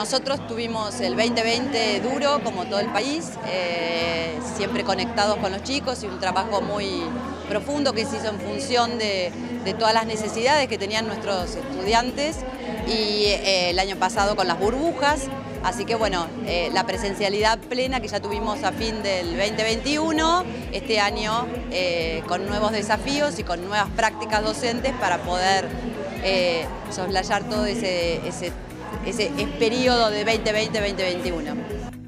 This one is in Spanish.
Nosotros tuvimos el 2020 duro, como todo el país, eh, siempre conectados con los chicos y un trabajo muy profundo que se hizo en función de, todas las necesidades que tenían nuestros estudiantes y eh, el año pasado con las burbujas. Así que bueno, eh, la presencialidad plena que ya tuvimos a fin del 2021, este año con nuevos desafíos y con nuevas prácticas docentes para poder soslayar todo ese, ese ese periodo de 2020-2021.